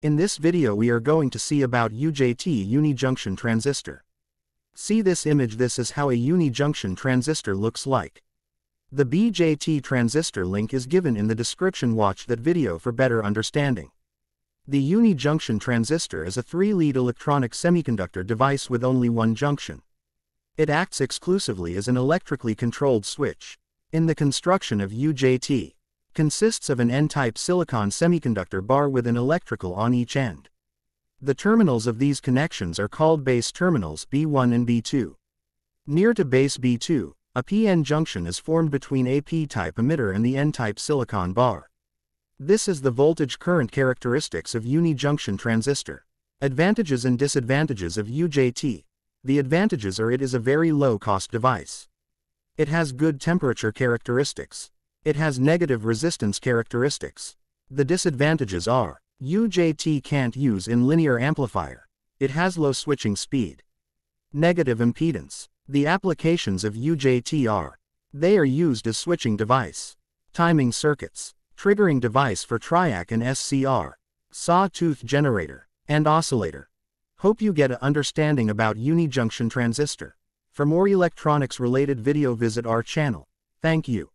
In this video we are going to see about UJT unijunction transistor. See this image this is how a unijunction transistor looks like. The BJT transistor link is given in the description watch that video for better understanding. The unijunction transistor is a three-lead electronic semiconductor device with only one junction. It acts exclusively as an electrically controlled switch. In the construction of UJT, consists of an N-type silicon semiconductor bar with an electrical on each end. The terminals of these connections are called base terminals B1 and B2. Near to base B2, a PN junction is formed between a P-type emitter and the N-type silicon bar. This is the voltage current characteristics of unijunction transistor. Advantages and disadvantages of UJT. The advantages are it is a very low-cost device. It has good temperature characteristics. It has negative resistance characteristics. The disadvantages are, UJT can't use in linear amplifier. It has low switching speed. Negative impedance. The applications of UJT are, they are used as switching device, timing circuits, triggering device for TRIAC and SCR, sawtooth generator, and oscillator. Hope you get a understanding about unijunction transistor. For more electronics related video visit our channel. Thank you.